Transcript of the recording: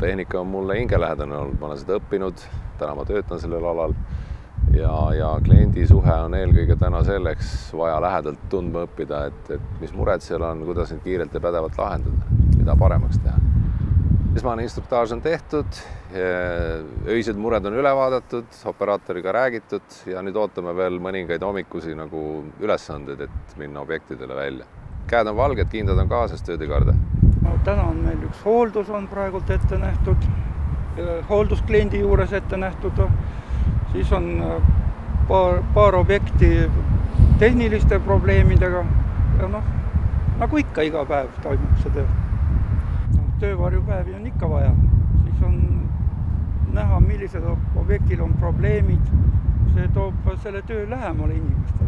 tehnika on mulle hingelähedane olnud, ma olen seda õppinud, täna ma töötan sellel alal ja, ja kliendisuhe on eelkõige täna selleks vaja lähedalt tundma õppida, et, et mis mured seal on, kuidas neid kiirelt ja pädevalt lahendada, mida paremaks teha. esmane instruktaaž on tehtud, öised mured on üle vaadatud, operaatoriga räägitud ja nüüd ootame veel mõningaid hommikusi nagu ülesandeid, et minna objektidele välja. Käed on valged, kindad on kaasas, tööd ei karda no täna on meil üks hooldus on praegult ette nähtud, hoolduskliendi juures ette nähtud, siis on äh, paar, paar objekti tehniliste probleemidega ja noh, nagu ikka, iga päev toimub see töö no,. töövarjupäevi on ikka vaja, siis on näha, millised objektil on probleemid, see toob selle töö lähemale inimestele.